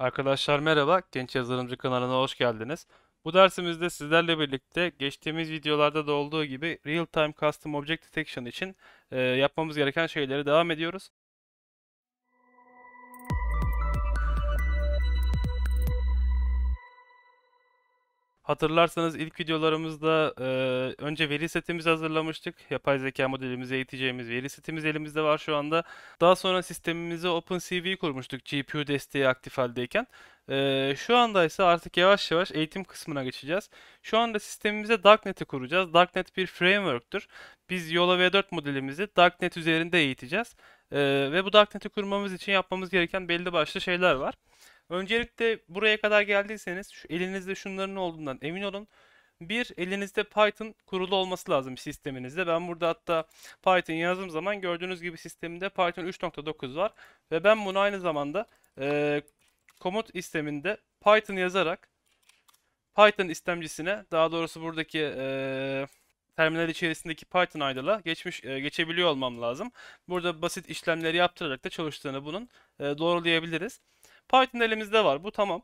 Arkadaşlar merhaba, Genç Yazılımcı kanalına hoş geldiniz. Bu dersimizde sizlerle birlikte geçtiğimiz videolarda da olduğu gibi Real Time Custom Object Detection için e, yapmamız gereken şeyleri devam ediyoruz. Hatırlarsanız ilk videolarımızda e, önce veri setimizi hazırlamıştık. Yapay zeka modelimizi eğiteceğimiz veri setimiz elimizde var şu anda. Daha sonra sistemimize OpenCV kurmuştuk GPU desteği aktif haldeyken. E, şu anda ise artık yavaş yavaş eğitim kısmına geçeceğiz. Şu anda sistemimize Darknet'i kuracağız. Darknet bir framework'tür. Biz Yola V4 modelimizi Darknet üzerinde eğiteceğiz. E, ve bu Darknet'i kurmamız için yapmamız gereken belli başlı şeyler var. Öncelikle buraya kadar geldiyseniz şu elinizde şunların olduğundan emin olun. Bir, elinizde Python kurulu olması lazım sisteminizde. Ben burada hatta Python yazdığım zaman gördüğünüz gibi sisteminde Python 3.9 var. Ve ben bunu aynı zamanda e, komut isteminde Python yazarak Python istemcisine daha doğrusu buradaki e, terminal içerisindeki Python geçmiş e, geçebiliyor olmam lazım. Burada basit işlemleri yaptırarak da çalıştığını bunun e, doğrulayabiliriz. Python elimizde var. Bu tamam.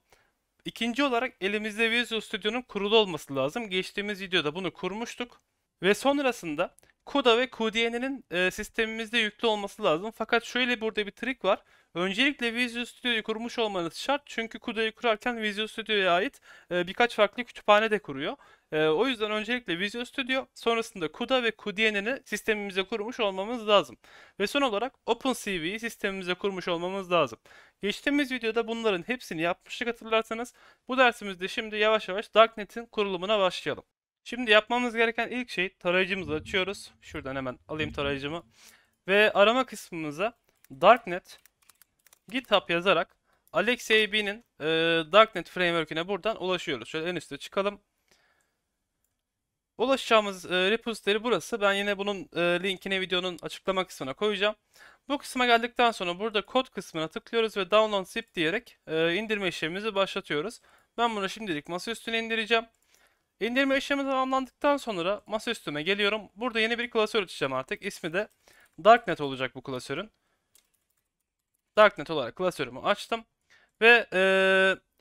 İkinci olarak elimizde Visual Studio'nun kurulu olması lazım. Geçtiğimiz videoda bunu kurmuştuk. Ve sonrasında CUDA ve QDN'nin e, sistemimizde yüklü olması lazım. Fakat şöyle burada bir trik var. Öncelikle Visual Studio'yu kurmuş olmanız şart. Çünkü CUDA'yı kurarken Visual Studio'ya ait e, birkaç farklı kütüphane de kuruyor. E, o yüzden öncelikle Visual Studio, sonrasında CUDA ve QDN'ini sistemimize kurmuş olmamız lazım. Ve son olarak OpenCV'yi sistemimize kurmuş olmamız lazım. Geçtiğimiz videoda bunların hepsini yapmıştık hatırlarsanız. Bu dersimizde şimdi yavaş yavaş Darknet'in kurulumuna başlayalım. Şimdi yapmamız gereken ilk şey tarayıcımızı açıyoruz. Şuradan hemen alayım tarayıcımı. Ve arama kısmımıza Darknet GitHub yazarak Alex AB'nin e, Darknet Framework'ine buradan ulaşıyoruz. Şöyle en üstte çıkalım. Ulaşacağımız e, repository burası. Ben yine bunun e, linkini videonun açıklama kısmına koyacağım. Bu kısma geldikten sonra burada kod kısmına tıklıyoruz ve download zip diyerek e, indirme işlemimizi başlatıyoruz. Ben bunu şimdilik masaüstüne indireceğim. İndirme işlemi tamamlandıktan sonra masaüstüme geliyorum. Burada yeni bir klasör açacağım artık. İsmi de Darknet olacak bu klasörün. Darknet olarak klasörümü açtım. Ve e,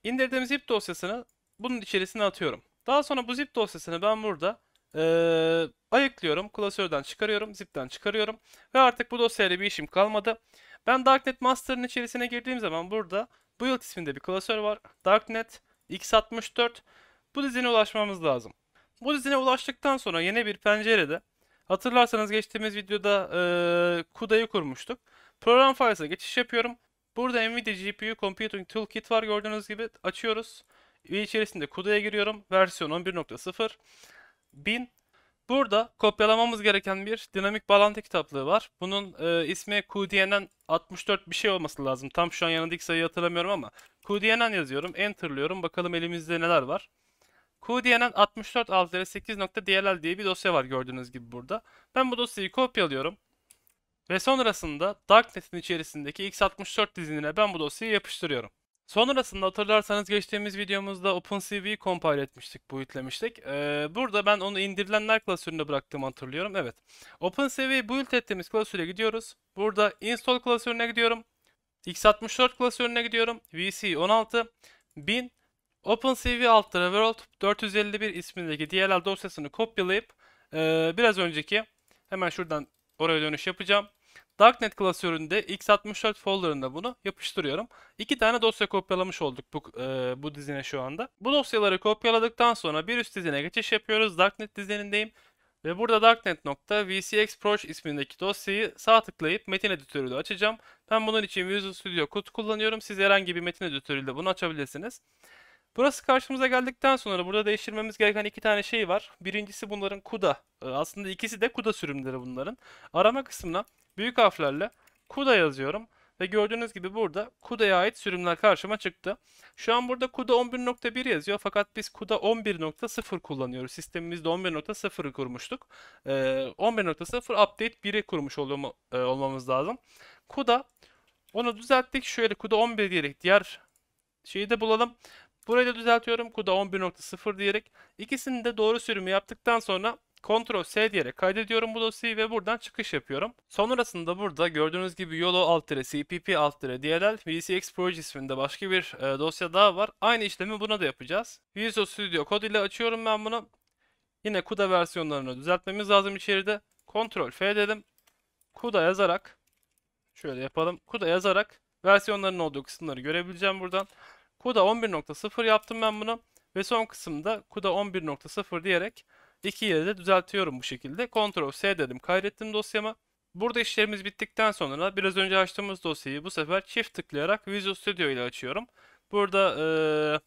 indirdiğim zip dosyasını bunun içerisine atıyorum. Daha sonra bu zip dosyasını ben burada e, ayıklıyorum. Klasörden çıkarıyorum. Zip'ten çıkarıyorum. Ve artık bu dosyayla bir işim kalmadı. Ben Darknet Master'ın içerisine girdiğim zaman burada Build isminde bir klasör var. Darknet x64. Bu dizine ulaşmamız lazım. Bu dizine ulaştıktan sonra yeni bir pencerede hatırlarsanız geçtiğimiz videoda e, CUDA'yı kurmuştuk. Program Files'a geçiş yapıyorum. Burada Nvidia GPU Computing Toolkit var gördüğünüz gibi. Açıyoruz. Ve içerisinde CUDA'ya giriyorum. Versiyon 11.0. 1000. Burada kopyalamamız gereken bir dinamik bağlantı kitaplığı var. Bunun e, ismi QDNN 64 bir şey olması lazım. Tam şu an yanındaki sayıyı hatırlamıyorum ama QDNN yazıyorum. Enter'lıyorum. Bakalım elimizde neler var. QDNN 64 alt 8.dll diye bir dosya var gördüğünüz gibi burada. Ben bu dosyayı kopyalıyorum. Ve sonrasında Darknet'in içerisindeki x64 dizinine ben bu dosyayı yapıştırıyorum. Sonrasında hatırlarsanız geçtiğimiz videomuzda OpenCV'yi compile etmiştik, bootlemiştik. Ee, burada ben onu indirilenler klasöründe bıraktığımı hatırlıyorum. Evet. OpenCV build ettiğimiz klasöre gidiyoruz. Burada install klasörüne gidiyorum. x64 klasörüne gidiyorum. VC16 1000 OpenCV alt World 451 ismindeki DLL dosyasını kopyalayıp e, biraz önceki hemen şuradan oraya dönüş yapacağım. Darknet klasöründe x64 folderında bunu yapıştırıyorum. İki tane dosya kopyalamış olduk bu, e, bu dizine şu anda. Bu dosyaları kopyaladıktan sonra bir üst dizine geçiş yapıyoruz. Darknet dizinindeyim. Ve burada darknet.vcxproc ismindeki dosyayı sağ tıklayıp metin editörüyle açacağım. Ben bunun için Visual Studio Code kullanıyorum. Siz herhangi bir metin editörüyle bunu açabilirsiniz. Burası karşımıza geldikten sonra burada değiştirmemiz gereken iki tane şey var. Birincisi bunların CUDA. E, aslında ikisi de CUDA sürümleri bunların. Arama kısmına büyük harflerle CUDA yazıyorum. Ve gördüğünüz gibi burada CUDA'ya ait sürümler karşıma çıktı. Şu an burada CUDA 11.1 yazıyor fakat biz CUDA 11.0 kullanıyoruz. Sistemimizde 11.0'ı kurmuştuk. Ee, 11.0 update 1'i kurmuş e, olmamız lazım. CUDA onu düzelttik. Şöyle CUDA 11 diyerek diğer şeyi de bulalım. Burayı da düzeltiyorum. CUDA 11.0 diyerek. İkisini de doğru sürümü yaptıktan sonra Ctrl S diyerek kaydediyorum bu dosyayı ve buradan çıkış yapıyorum. Sonrasında burada gördüğünüz gibi YOLO alt CPP alt DLL VCX Project isminde başka bir e, dosya daha var. Aynı işlemi buna da yapacağız. Visual Studio kod ile açıyorum ben bunu. Yine CUDA versiyonlarını düzeltmemiz lazım içeride. Ctrl F dedim. CUDA yazarak şöyle yapalım. CUDA yazarak versiyonların olduğu kısımları görebileceğim buradan. CUDA 11.0 yaptım ben bunu. Ve son kısımda CUDA 11.0 diyerek iki yeri de düzeltiyorum bu şekilde. Ctrl S dedim kaydettim dosyamı. Burada işlerimiz bittikten sonra biraz önce açtığımız dosyayı bu sefer çift tıklayarak Visual Studio ile açıyorum. Burada ee,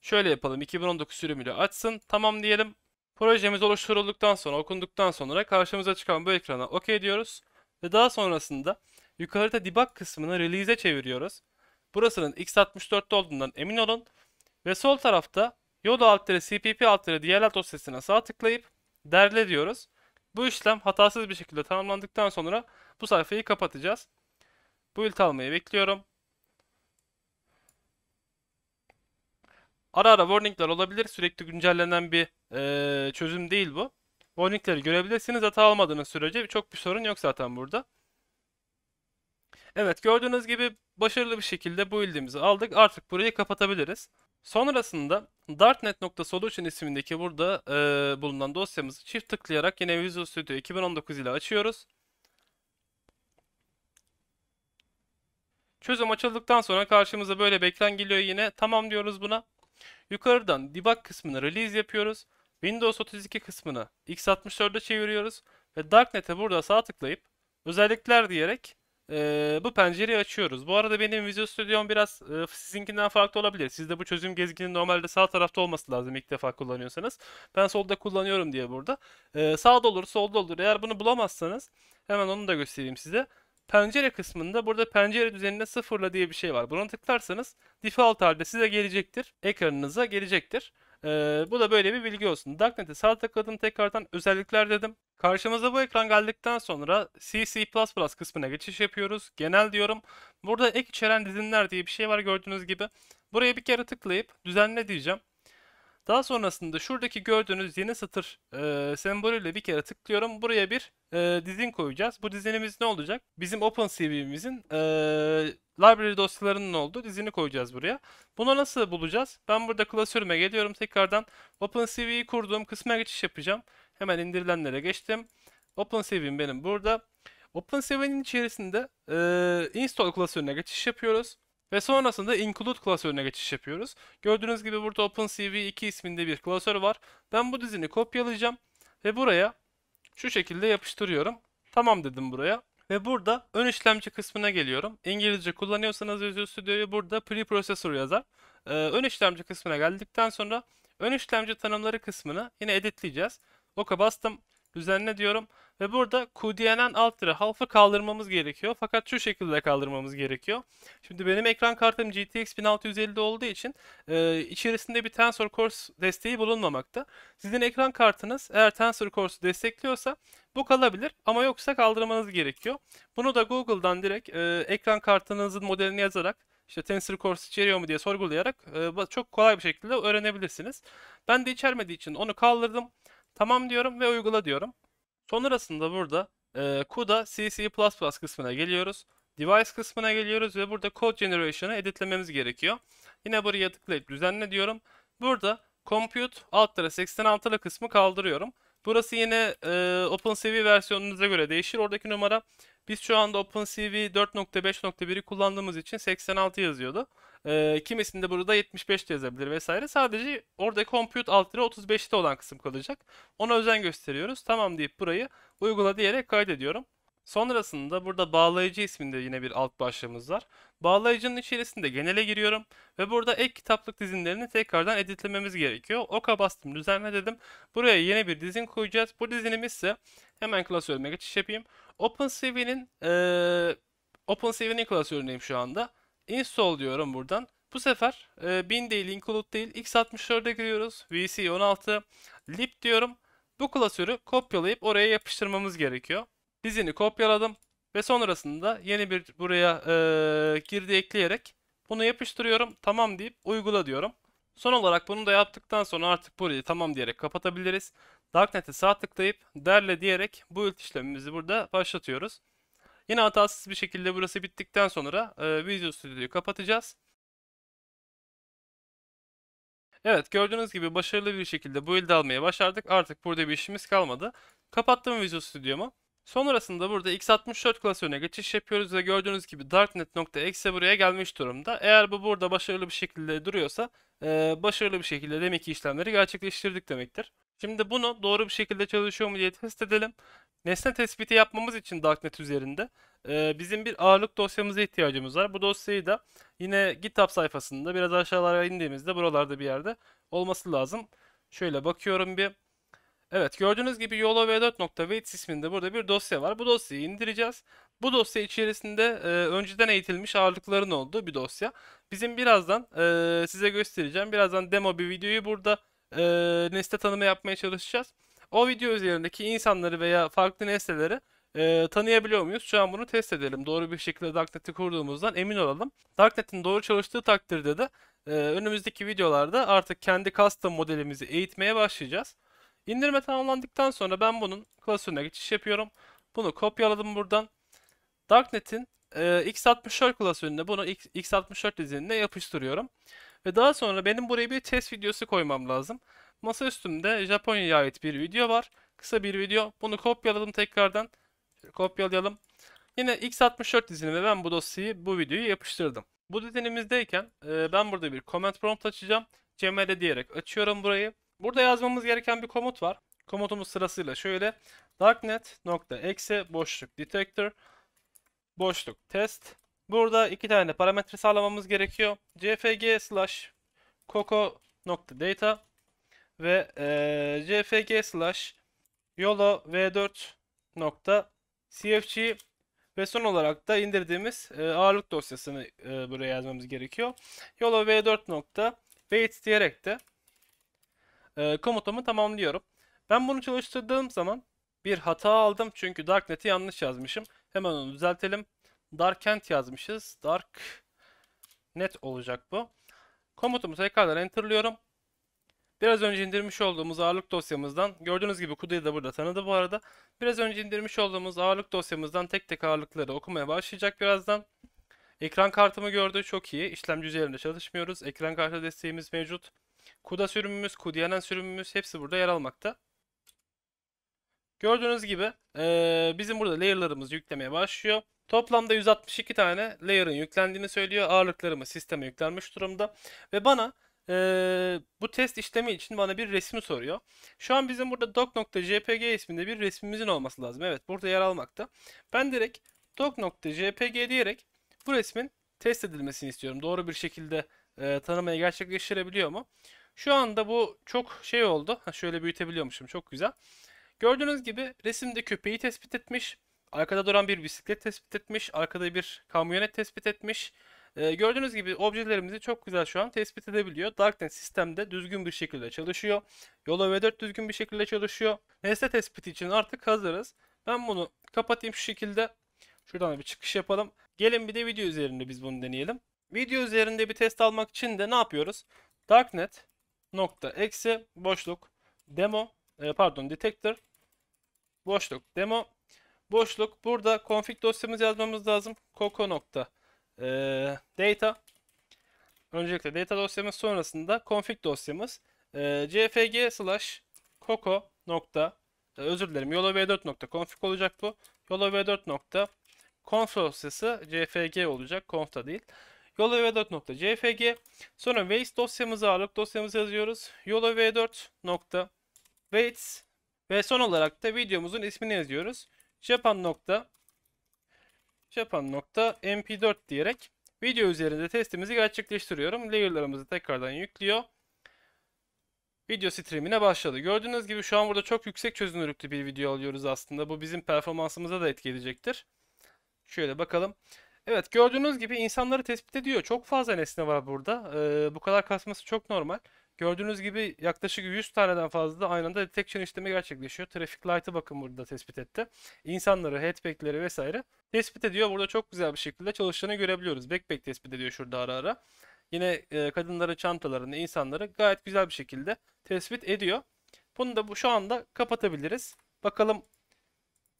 şöyle yapalım 2019 sürümüyle açsın. Tamam diyelim. Projemiz oluşturulduktan sonra okunduktan sonra karşımıza çıkan bu ekrana OK diyoruz. Ve daha sonrasında yukarıda debug kısmını release'e çeviriyoruz. Burasının x64'te olduğundan emin olun. Ve sol tarafta YOLO alt CPP alt DLL dosyasına sağ tıklayıp derle diyoruz. Bu işlem hatasız bir şekilde tamamlandıktan sonra bu sayfayı kapatacağız. Bu ilti almayı bekliyorum. Ara ara warningler olabilir. Sürekli güncellenen bir e, çözüm değil bu. Warningleri görebilirsiniz. Hata almadığınız sürece çok bir sorun yok zaten burada. Evet gördüğünüz gibi başarılı bir şekilde bu ildimizi aldık. Artık burayı kapatabiliriz. Sonrasında dartnet.solution ismindeki burada e, bulunan dosyamızı çift tıklayarak yine Visual Studio 2019 ile açıyoruz. Çözüm açıldıktan sonra karşımıza böyle bir ekran geliyor yine. Tamam diyoruz buna. Yukarıdan debug kısmını release yapıyoruz. Windows 32 kısmını x64'e çeviriyoruz. Ve Darknet'e burada sağ tıklayıp özellikler diyerek e, bu pencereyi açıyoruz. Bu arada benim Visual Studio'm biraz e, sizinkinden farklı olabilir. Sizde bu çözüm gezginin normalde sağ tarafta olması lazım ilk defa kullanıyorsanız. Ben solda kullanıyorum diye burada. E, sağda olur, solda olur. Eğer bunu bulamazsanız hemen onu da göstereyim size. Pencere kısmında burada pencere düzenine sıfırla diye bir şey var. Buna tıklarsanız default halde size gelecektir. Ekranınıza gelecektir. Ee, bu da böyle bir bilgi olsun. Darknet'e sağ tıkladım tekrardan özellikler dedim. Karşımıza bu ekran geldikten sonra C, C++ kısmına geçiş yapıyoruz. Genel diyorum. Burada ek içeren dizinler diye bir şey var gördüğünüz gibi. Buraya bir kere tıklayıp düzenle diyeceğim. Daha sonrasında şuradaki gördüğünüz yeni satır e, sembolüyle bir kere tıklıyorum. Buraya bir e, dizin koyacağız. Bu dizinimiz ne olacak? Bizim OpenCV'mizin e, library dosyalarının olduğu dizini koyacağız buraya. Bunu nasıl bulacağız? Ben burada klasörüme geliyorum tekrardan. OpenCV'yi kurduğum kısma geçiş yapacağım. Hemen indirilenlere geçtim. OpenCV'm benim burada. OpenCV'nin içerisinde e, install klasörüne geçiş yapıyoruz. Ve sonrasında include klasörüne geçiş yapıyoruz. Gördüğünüz gibi burada OpenCV2 isminde bir klasör var. Ben bu dizini kopyalayacağım ve buraya şu şekilde yapıştırıyorum. Tamam dedim buraya. Ve burada ön işlemci kısmına geliyorum. İngilizce kullanıyorsanız Visual Studio'yu burada preprocessor yazar. Ee, ön işlemci kısmına geldikten sonra ön işlemci tanımları kısmını yine editleyeceğiz. Oka bastım. Düzenle diyorum. Ve burada QDNN alt lira half'ı kaldırmamız gerekiyor. Fakat şu şekilde kaldırmamız gerekiyor. Şimdi benim ekran kartım GTX 1650'de olduğu için e, içerisinde bir Tensor Core desteği bulunmamakta. Sizin ekran kartınız eğer Tensor Core'u destekliyorsa bu kalabilir ama yoksa kaldırmanız gerekiyor. Bunu da Google'dan direkt e, ekran kartınızın modelini yazarak işte Tensor Core içeriyor mu diye sorgulayarak e, çok kolay bir şekilde öğrenebilirsiniz. Ben de içermediği için onu kaldırdım. Tamam diyorum ve uygula diyorum. Sonrasında burada e, CUDA C++ kısmına geliyoruz. Device kısmına geliyoruz ve burada Code Generation'ı editlememiz gerekiyor. Yine buraya tıklayıp düzenle diyorum. Burada Compute alt 86'lı kısmı kaldırıyorum. Burası yine e, OpenCV versiyonunuza göre değişir. Oradaki numara biz şu anda OpenCV 4.5.1'i kullandığımız için 86 yazıyordu. E, kimisinde burada 75 yazabilir vesaire. Sadece orada compute alt lira 35'te olan kısım kalacak. Ona özen gösteriyoruz. Tamam deyip burayı uygula diyerek kaydediyorum. Sonrasında burada bağlayıcı isminde yine bir alt başlığımız var. Bağlayıcının içerisinde genele giriyorum ve burada ek kitaplık dizinlerini tekrardan editlememiz gerekiyor. Oka bastım düzenle dedim. Buraya yeni bir dizin koyacağız. Bu dizinimiz ise hemen klasörüme geçiş yapayım. OpenCV'nin ee, OpenCV'nin klasöründeyim şu anda. Install diyorum buradan. Bu sefer e, bin değil, include değil, x64'e giriyoruz. VC16 lib diyorum. Bu klasörü kopyalayıp oraya yapıştırmamız gerekiyor. Dizini kopyaladım ve sonrasında yeni bir buraya e, girdi ekleyerek bunu yapıştırıyorum. Tamam deyip uygula diyorum. Son olarak bunu da yaptıktan sonra artık burayı tamam diyerek kapatabiliriz. Darknet'e sağ tıklayıp derle diyerek bu build işlemimizi burada başlatıyoruz. Yine hatasız bir şekilde burası bittikten sonra e, Visual Studio'yu kapatacağız. Evet gördüğünüz gibi başarılı bir şekilde build almaya başardık. Artık burada bir işimiz kalmadı. Kapattım Visual Studio'mu. Sonrasında burada x64 klasörüne geçiş yapıyoruz ve gördüğünüz gibi darknet.exe buraya gelmiş durumda. Eğer bu burada başarılı bir şekilde duruyorsa e, başarılı bir şekilde demek ki işlemleri gerçekleştirdik demektir. Şimdi bunu doğru bir şekilde çalışıyor mu diye test edelim. Nesne tespiti yapmamız için Darknet üzerinde e, bizim bir ağırlık dosyamıza ihtiyacımız var. Bu dosyayı da yine GitHub sayfasında biraz aşağılara indiğimizde buralarda bir yerde olması lazım. Şöyle bakıyorum bir. Evet gördüğünüz gibi yolov4.weights isminde burada bir dosya var. Bu dosyayı indireceğiz. Bu dosya içerisinde e, önceden eğitilmiş ağırlıkların olduğu bir dosya. Bizim birazdan e, size göstereceğim. Birazdan demo bir videoyu burada e, nesne tanımı yapmaya çalışacağız. O video üzerindeki insanları veya farklı nesneleri e, tanıyabiliyor muyuz? Şu an bunu test edelim. Doğru bir şekilde Darknet'i kurduğumuzdan emin olalım. Darknet'in doğru çalıştığı takdirde de e, önümüzdeki videolarda artık kendi custom modelimizi eğitmeye başlayacağız. İndirme tamamlandıktan sonra ben bunun klasörüne geçiş yapıyorum. Bunu kopyaladım buradan. Darknet'in e, x64 klasörüne bunu X, x64 dizinine yapıştırıyorum. Ve daha sonra benim buraya bir test videosu koymam lazım. Masa üstümde Japonya'ya ait bir video var. Kısa bir video. Bunu kopyaladım tekrardan. Kopyalayalım. Yine x64 dizinime ben bu dosyayı, bu videoyu yapıştırdım. Bu dizinimizdeyken e, ben burada bir comment prompt açacağım. cml diyerek açıyorum burayı. Burada yazmamız gereken bir komut var. Komutumuz sırasıyla şöyle. darknet.exe boşluk detector boşluk test. Burada iki tane parametre sağlamamız gerekiyor. cfg slash coco.data ve e, cfg slash yolo v4 cfg ve son olarak da indirdiğimiz e, ağırlık dosyasını e, buraya yazmamız gerekiyor. yolo v4 weights diyerek de e, komutumu tamamlıyorum. Ben bunu çalıştırdığım zaman bir hata aldım çünkü darknet'i yanlış yazmışım. Hemen onu düzeltelim. Darkent yazmışız. Dark net olacak bu. Komutumu tekrardan enterlıyorum. Biraz önce indirmiş olduğumuz ağırlık dosyamızdan gördüğünüz gibi Kudayı da burada tanıdı bu arada. Biraz önce indirmiş olduğumuz ağırlık dosyamızdan tek tek ağırlıkları okumaya başlayacak birazdan. Ekran kartımı gördü çok iyi. İşlemci üzerinde çalışmıyoruz. Ekran kartı desteğimiz mevcut. CUDA sürümümüz, CUDIANEN sürümümüz hepsi burada yer almakta. Gördüğünüz gibi ee, bizim burada layer'larımız yüklemeye başlıyor. Toplamda 162 tane layer'ın yüklendiğini söylüyor. Ağırlıklarımız sisteme yüklenmiş durumda. Ve bana ee, bu test işlemi için bana bir resmi soruyor. Şu an bizim burada doc.jpg isminde bir resmimizin olması lazım. Evet burada yer almakta. Ben direkt doc.jpg diyerek bu resmin test edilmesini istiyorum. Doğru bir şekilde e, tanımayı gerçekleştirebiliyor mu? Şu anda bu çok şey oldu. Ha, şöyle büyütebiliyormuşum. Çok güzel. Gördüğünüz gibi resimde köpeği tespit etmiş. Arkada duran bir bisiklet tespit etmiş. Arkada bir kamyonet tespit etmiş. Ee, gördüğünüz gibi objelerimizi çok güzel şu an tespit edebiliyor. Darknet sistemde düzgün bir şekilde çalışıyor. Yola V4 düzgün bir şekilde çalışıyor. Nesne tespiti için artık hazırız. Ben bunu kapatayım şu şekilde. Şuradan bir çıkış yapalım. Gelin bir de video üzerinde biz bunu deneyelim. Video üzerinde bir test almak için de ne yapıyoruz? Darknet nokta eksi boşluk demo e, pardon detector boşluk demo boşluk burada config dosyamızı yazmamız lazım. Coco nokta e, data öncelikle data dosyamız sonrasında config dosyamız e, cfg slash coco nokta e, özür dilerim yola v4 nokta config olacak bu. Yola v4 nokta dosyası cfg olacak conf'ta değil. Yola v4.cfg sonra weights dosyamızı ağırlık dosyamızı yazıyoruz. Yola v4 nokta weights ve son olarak da videomuzun ismini yazıyoruz. Japan nokta Japan nokta mp4 diyerek video üzerinde testimizi gerçekleştiriyorum. Layer'larımızı tekrardan yüklüyor. Video streamine başladı. Gördüğünüz gibi şu an burada çok yüksek çözünürlüklü bir video alıyoruz aslında. Bu bizim performansımıza da etki edecektir. Şöyle bakalım. Evet gördüğünüz gibi insanları tespit ediyor. Çok fazla nesne var burada. Ee, bu kadar kasması çok normal. Gördüğünüz gibi yaklaşık 100 taneden fazla aynı anda detection işlemi gerçekleşiyor. Traffic light'ı bakın burada tespit etti. İnsanları, headback'leri vesaire tespit ediyor. Burada çok güzel bir şekilde çalıştığını görebiliyoruz. Backpack tespit ediyor şurada ara ara. yine e, kadınların çantalarını, insanları gayet güzel bir şekilde tespit ediyor. Bunu da bu şu anda kapatabiliriz. Bakalım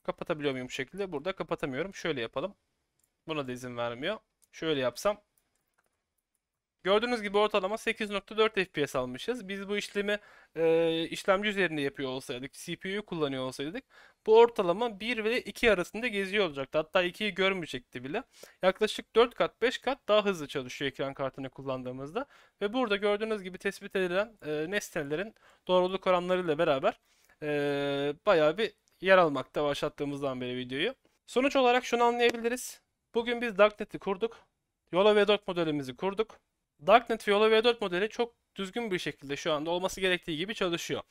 kapatabiliyor muyum bu şekilde? Burada kapatamıyorum. Şöyle yapalım. Buna da izin vermiyor. Şöyle yapsam. Gördüğünüz gibi ortalama 8.4 FPS almışız. Biz bu işlemi e, işlemci üzerinde yapıyor olsaydık, CPU'yu kullanıyor olsaydık bu ortalama 1 ve 2 arasında geziyor olacaktı. Hatta 2'yi görmeyecekti bile. Yaklaşık 4 kat 5 kat daha hızlı çalışıyor ekran kartını kullandığımızda. Ve burada gördüğünüz gibi tespit edilen e, nesnelerin doğruluk oranlarıyla beraber e, bayağı bir yer almakta başlattığımızdan beri videoyu. Sonuç olarak şunu anlayabiliriz. Bugün biz Darknet'i kurduk. Yola V4 modelimizi kurduk. Darknet ve Yola V4 modeli çok düzgün bir şekilde şu anda olması gerektiği gibi çalışıyor.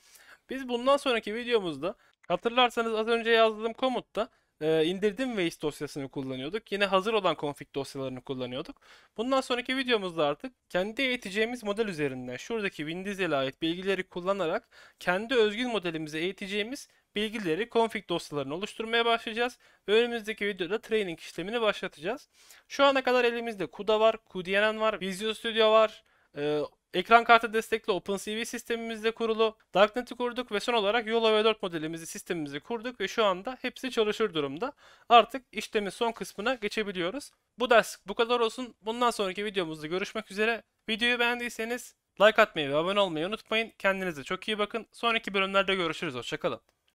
Biz bundan sonraki videomuzda hatırlarsanız az önce yazdığım komutta e, indirdim Waze dosyasını kullanıyorduk. Yine hazır olan config dosyalarını kullanıyorduk. Bundan sonraki videomuzda artık kendi eğiteceğimiz model üzerinden şuradaki Windows'e ait bilgileri kullanarak kendi özgün modelimize eğiteceğimiz bilgileri, config dosyalarını oluşturmaya başlayacağız. Önümüzdeki videoda training işlemini başlatacağız. Şu ana kadar elimizde CUDA var, QDNN var, Visual Studio var, e, ekran kartı destekli OpenCV sistemimizde kurulu. Darknet'i kurduk ve son olarak Yola V4 modelimizi sistemimizi kurduk ve şu anda hepsi çalışır durumda. Artık işlemin son kısmına geçebiliyoruz. Bu ders bu kadar olsun. Bundan sonraki videomuzda görüşmek üzere. Videoyu beğendiyseniz like atmayı ve abone olmayı unutmayın. Kendinize çok iyi bakın. Sonraki bölümlerde görüşürüz. Hoşçakalın.